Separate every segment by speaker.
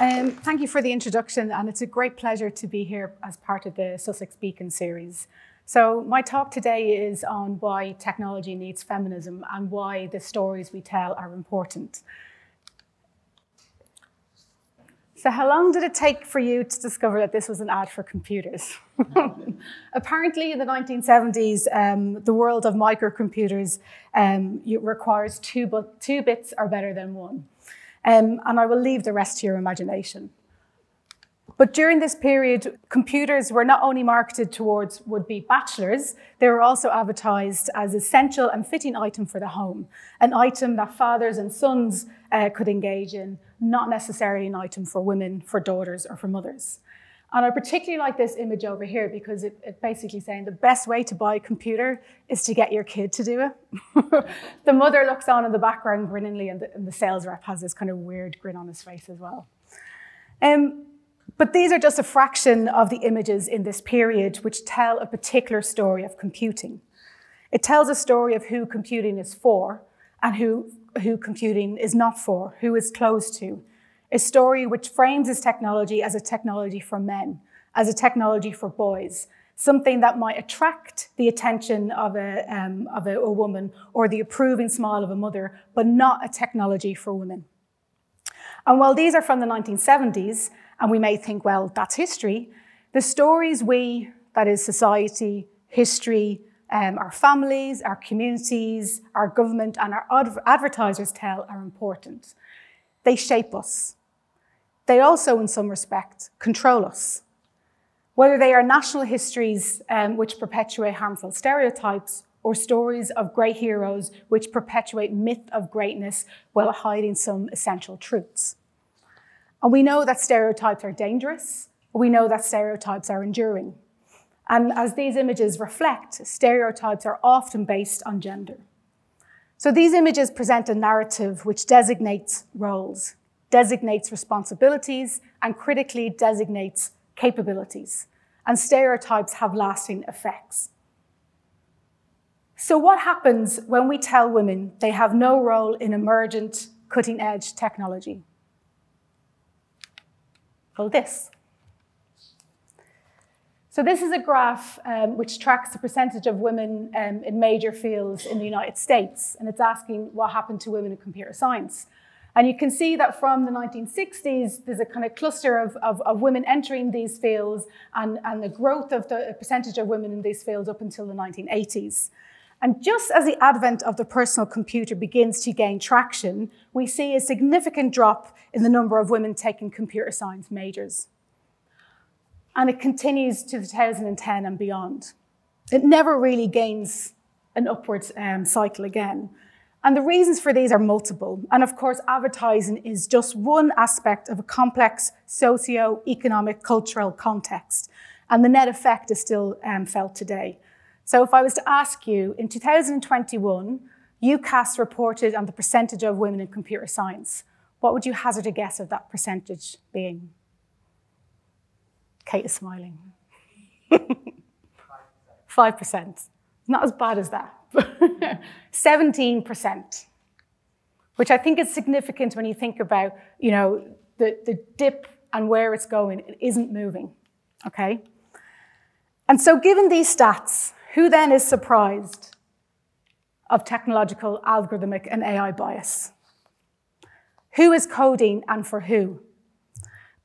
Speaker 1: Um, thank you for the introduction, and it's a great pleasure to be here as part of the Sussex Beacon series. So my talk today is on why technology needs feminism and why the stories we tell are important. So how long did it take for you to discover that this was an ad for computers? Apparently in the 1970s, um, the world of microcomputers um, requires two, two bits are better than one. Um, and I will leave the rest to your imagination. But during this period, computers were not only marketed towards would-be bachelors, they were also advertised as essential and fitting item for the home, an item that fathers and sons uh, could engage in, not necessarily an item for women, for daughters, or for mothers. And I particularly like this image over here because it, it's basically saying the best way to buy a computer is to get your kid to do it. the mother looks on in the background grinningly, and the, and the, sales rep has this kind of weird grin on his face as well. Um, but these are just a fraction of the images in this period which tell a particular story of computing. It tells a story of who computing is for and who, who computing is not for, who is closed to, a story which frames this technology as a technology for men, as a technology for boys, something that might attract the attention of a, um, of a, a woman or the approving smile of a mother, but not a technology for women. And while these are from the 1970s, and we may think, well, that's history, the stories we, that is society, history, um, our families, our communities, our government, and our advertisers tell are important. They shape us. They also, in some respect, control us. Whether they are national histories um, which perpetuate harmful stereotypes or stories of great heroes which perpetuate myth of greatness while hiding some essential truths. And we know that stereotypes are dangerous. We know that stereotypes are enduring. And as these images reflect, stereotypes are often based on gender. So these images present a narrative which designates roles, designates responsibilities, and critically designates capabilities. And stereotypes have lasting effects. So what happens when we tell women they have no role in emergent, cutting edge technology? Well, this. So this is a graph um, which tracks the percentage of women um, in major fields in the United States, and it's asking what happened to women in computer science. And you can see that from the 1960s, there's a kind of cluster of, of, of women entering these fields and, and the growth of the percentage of women in these fields up until the 1980s. And just as the advent of the personal computer begins to gain traction, we see a significant drop in the number of women taking computer science majors. And it continues to 2010 and beyond. It never really gains an upward um, cycle again. And the reasons for these are multiple. And of course, advertising is just one aspect of a complex socio-economic cultural context. And the net effect is still um, felt today. So if I was to ask you, in 2021, UCAS reported on the percentage of women in computer science. What would you hazard a guess of that percentage being? Kate is smiling. 5%. Not as bad as that. 17%, which I think is significant when you think about, you know, the, the dip and where it's going. It isn't moving, okay? And so given these stats, who then is surprised of technological, algorithmic, and AI bias? Who is coding and for who?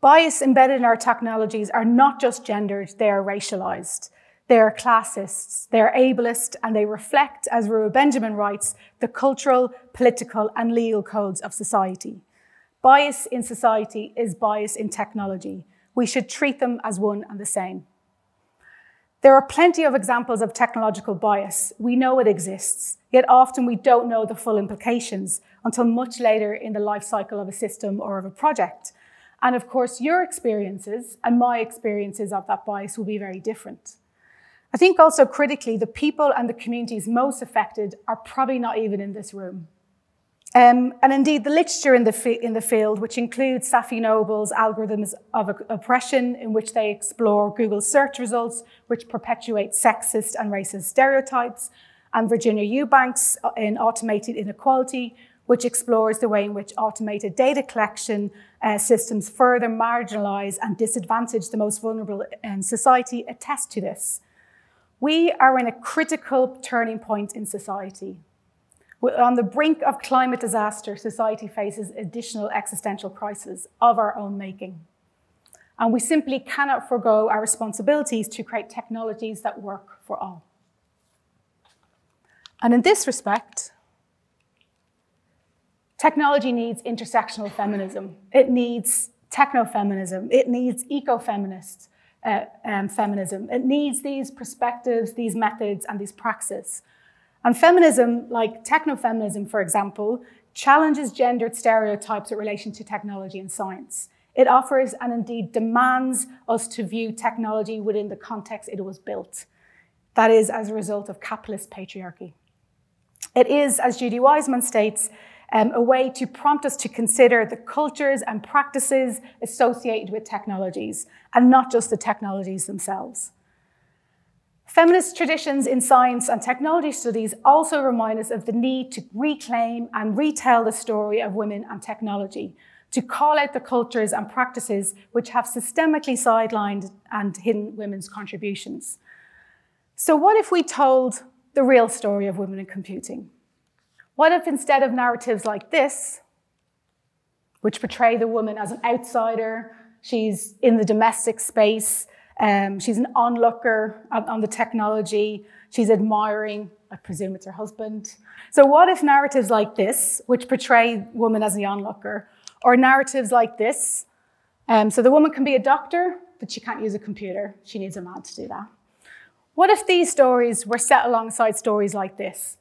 Speaker 1: Bias embedded in our technologies are not just gendered, they are racialized. They are classists, they are ableist, and they reflect, as Ruha Benjamin writes, the cultural, political, and legal codes of society. Bias in society is bias in technology. We should treat them as one and the same. There are plenty of examples of technological bias. We know it exists, yet often we don't know the full implications until much later in the life cycle of a system or of a project. And of course, your experiences and my experiences of that bias will be very different. I think also critically, the people and the communities most affected are probably not even in this room. Um, and indeed, the literature in the, in the field, which includes Safiya Noble's Algorithms of Oppression, in which they explore Google search results, which perpetuate sexist and racist stereotypes, and Virginia Eubanks uh, in Automated Inequality, which explores the way in which automated data collection uh, systems further marginalize and disadvantage the most vulnerable in society, attest to this. We are in a critical turning point in society. On the brink of climate disaster, society faces additional existential crises of our own making. And we simply cannot forego our responsibilities to create technologies that work for all. And in this respect, technology needs intersectional feminism. It needs techno-feminism. It needs eco-feminist uh, um, feminism. It needs these perspectives, these methods, and these praxis. And feminism, like techno-feminism, for example, challenges gendered stereotypes in relation to technology and science. It offers and indeed demands us to view technology within the context it was built. That is, as a result of capitalist patriarchy. It is, as Judy Wajcman states, um, a way to prompt us to consider the cultures and practices associated with technologies, and not just the technologies themselves. Feminist traditions in science and technology studies also remind us of the need to reclaim and retell the story of women and technology, to call out the cultures and practices which have systemically sidelined and hidden women's contributions. So, what if we told the real story of women in computing? What if instead of narratives like this, which portray the woman as an outsider, she's in the domestic space, um, she's an onlooker on, on the technology. She's admiring, I presume it's her husband. So, what if narratives like this, which portray women as the onlooker, or narratives like this? Um, so, the woman can be a doctor, but she can't use a computer. She needs a man to do that. What if these stories were set alongside stories like this?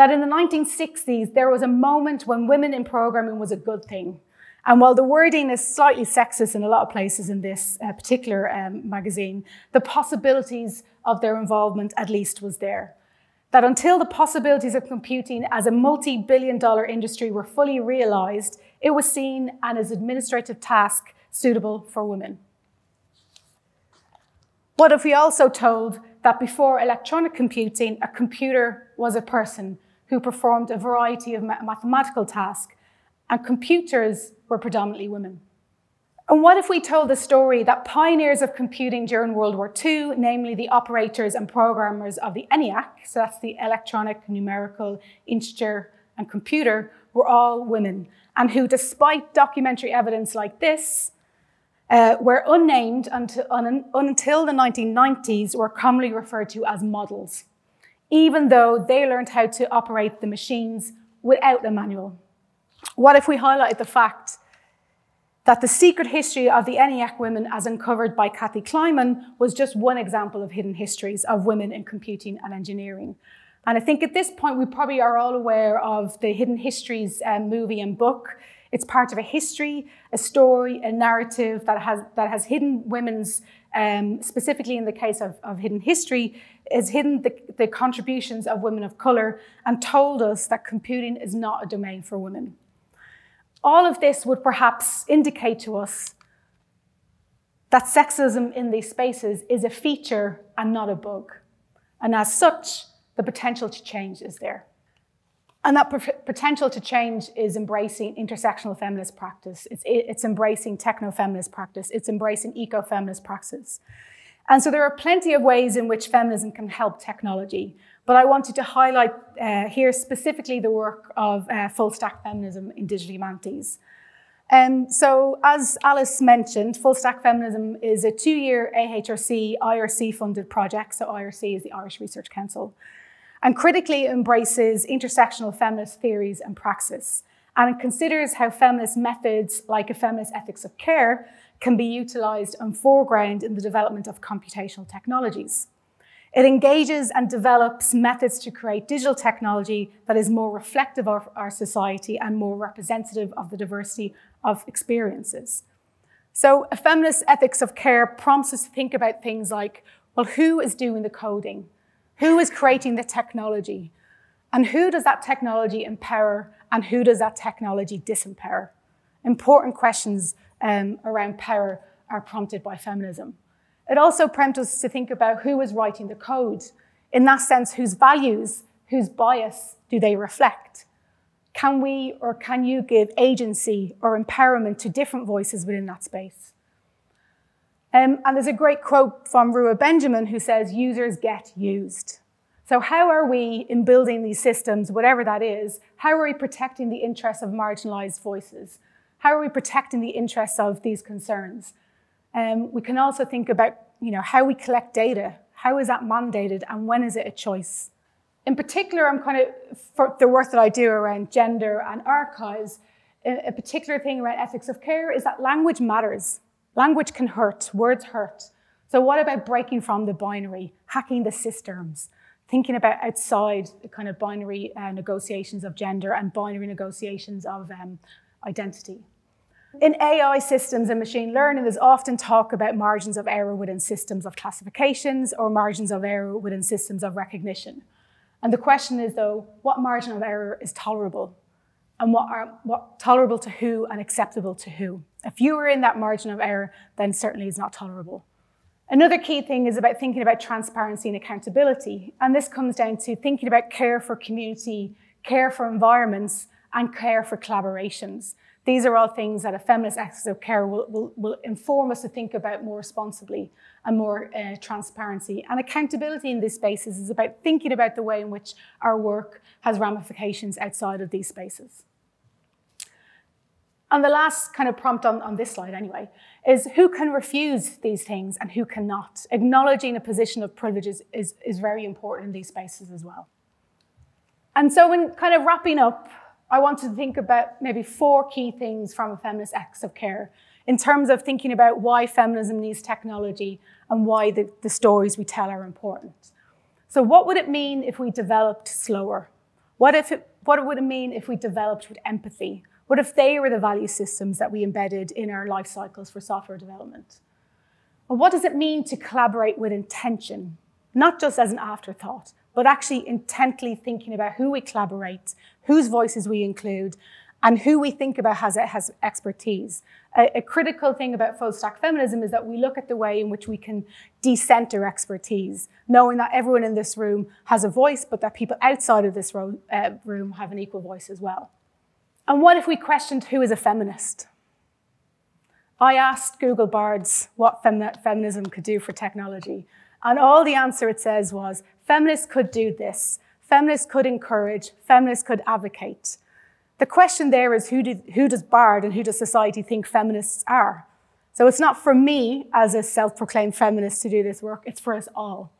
Speaker 1: That in the 1960s, there was a moment when women in programming was a good thing. And while the wording is slightly sexist in a lot of places in this uh, particular um, magazine, the possibilities of their involvement at least was there. That until the possibilities of computing as a multi billion dollar industry were fully realized, it was seen as an administrative task suitable for women. What if we also told that before electronic computing, a computer was a person who performed a variety of mathematical tasks and computers were predominantly women. And what if we told the story that pioneers of computing during World War II, namely the operators and programmers of the ENIAC, so that's the electronic, numerical, integer, and computer, were all women, and who, despite documentary evidence like this, uh, were unnamed until, un, until the 1990s, were commonly referred to as models, even though they learned how to operate the machines without a manual. What if we highlighted the fact that the secret history of the ENIAC women, as uncovered by Kathy Kleiman, was just one example of hidden histories of women in computing and engineering. And I think at this point, we probably are all aware of the Hidden Histories um, movie and book. It's part of a history, a story, a narrative that has, that has hidden women's, um, specifically in the case of, of Hidden History, has hidden the, the contributions of women of colour and told us that computing is not a domain for women. All of this would perhaps indicate to us that sexism in these spaces is a feature and not a bug. And as such, the potential to change is there. And that potential to change is embracing intersectional feminist practice. It's, it's embracing techno-feminist practice. It's embracing eco-feminist practice. And so there are plenty of ways in which feminism can help technology. But I wanted to highlight uh, here specifically the work of uh, full stack feminism in digital humanities. Um, so as Alice mentioned, Full Stack Feminism is a two-year AHRC, IRC funded project. So IRC is the Irish Research Council. And critically embraces intersectional feminist theories and praxis. And it considers how feminist methods like a feminist ethics of care can be utilized and foreground in the development of computational technologies. It engages and develops methods to create digital technology that is more reflective of our society and more representative of the diversity of experiences. So a feminist ethics of care prompts us to think about things like, well, who is doing the coding? Who is creating the technology? And who does that technology empower and who does that technology disempower? Important questions um, around power are prompted by feminism. It also prompted us to think about who is writing the code. In that sense, whose values, whose bias do they reflect? Can we or can you give agency or empowerment to different voices within that space? Um, and there's a great quote from Ruha Benjamin who says, users get used. So how are we, in building these systems, whatever that is, how are we protecting the interests of marginalized voices? How are we protecting the interests of these concerns? Um, we can also think about you know, how we collect data. How is that mandated and when is it a choice? In particular, I'm kind of, for the work that I do around gender and archives, a particular thing around ethics of care is that language matters. Language can hurt, words hurt. So what about breaking from the binary, hacking the systems? thinking about outside the kind of binary uh, negotiations of gender and binary negotiations of um, identity. In AI systems and machine learning, there's often talk about margins of error within systems of classifications or margins of error within systems of recognition. And the question is, though, what margin of error is tolerable? And what are what tolerable to who and acceptable to who? If you are in that margin of error, then certainly it's not tolerable. Another key thing is about thinking about transparency and accountability. And this comes down to thinking about care for community, care for environments, and care for collaborations. These are all things that a feminist ethics of care will, will, will inform us to think about more responsibly and more uh, transparency. And accountability in these spaces is about thinking about the way in which our work has ramifications outside of these spaces. And the last kind of prompt on, on this slide, anyway, is who can refuse these things and who cannot. Acknowledging a position of privilege is, is, is very important in these spaces as well. And so, in kind of wrapping up, I want to think about maybe four key things from a feminist ethics of care in terms of thinking about why feminism needs technology and why the, the stories we tell are important. So, what would it mean if we developed slower? What, if it, what would it mean if we developed with empathy? What if they were the value systems that we embedded in our life cycles for software development? And what does it mean to collaborate with intention, not just as an afterthought, but actually intently thinking about who we collaborate, whose voices we include, and who we think about has, has expertise. A, a, critical thing about full stack feminism is that we look at the way in which we can decenter expertise, knowing that everyone in this room has a voice, but that people outside of this ro- uh, room have an equal voice as well. And what if we questioned who is a feminist? I asked Google Bards what fem- feminism could do for technology. And all the answer it says was feminists could do this. Feminists could encourage. Feminists could advocate. The question there is who, do, who does Bard and who does society think feminists are? So it's not for me as a self proclaimed feminist to do this work, it's for us all.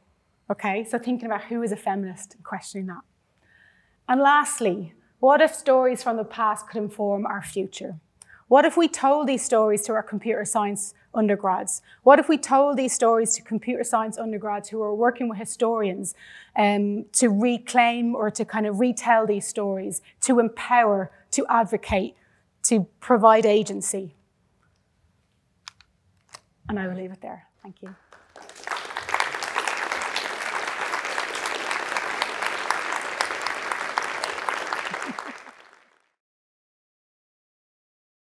Speaker 1: Okay? So thinking about who is a feminist and questioning that. And lastly, what if stories from the past could inform our future? What if we told these stories to our computer science undergrads? What if we told these stories to computer science undergrads who are working with historians um, to reclaim or to kind of retell these stories, to empower, to advocate, to provide agency? And I will leave it there. Thank you.